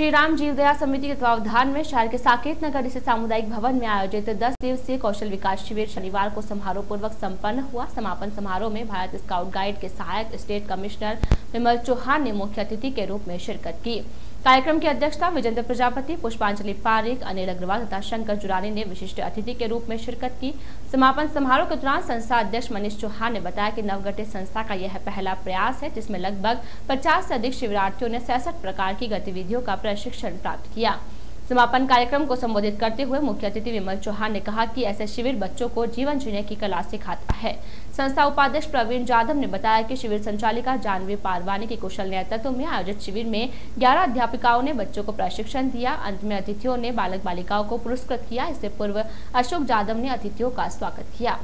श्री राम जीवदया समिति के तत्वावधान में शहर के साकेत नगर स्थित सामुदायिक भवन में आयोजित 10 दिवसीय कौशल विकास शिविर शनिवार को समारोह पूर्वक संपन्न हुआ। समापन समारोह में भारत स्काउट गाइड के सहायक स्टेट कमिश्नर विमल चौहान ने मुख्य अतिथि के रूप में शिरकत की। कार्यक्रम की अध्यक्षता विजेंद्र प्रजापति, पुष्पांजलि पारिक, अनिल अग्रवाल तथा शंकर जुरानी ने विशिष्ट अतिथि के रूप में शिरकत की। समापन समारोह के दौरान संस्था अध्यक्ष मनीष चौहान ने बताया कि नवगठित संस्था का यह पहला प्रयास है, जिसमें लगभग 50 से अधिक शिविरार्थियों ने सैसठ प्रकार की गतिविधियों का प्रशिक्षण प्राप्त किया। समापन कार्यक्रम को संबोधित करते हुए मुख्य अतिथि विमल चौहान ने कहा कि ऐसे शिविर बच्चों को जीवन जीने की कला सिखाता है। संस्था उपाध्यक्ष प्रवीण जाधव ने बताया कि शिविर संचालिका जानवी पारवानी के कुशल नेतृत्व में आयोजित शिविर में 11 अध्यापिकाओं ने बच्चों को प्रशिक्षण दिया। अंत में अतिथियों ने बालक बालिकाओं को पुरस्कृत किया। इससे पूर्व अशोक जाधव ने अतिथियों का स्वागत किया।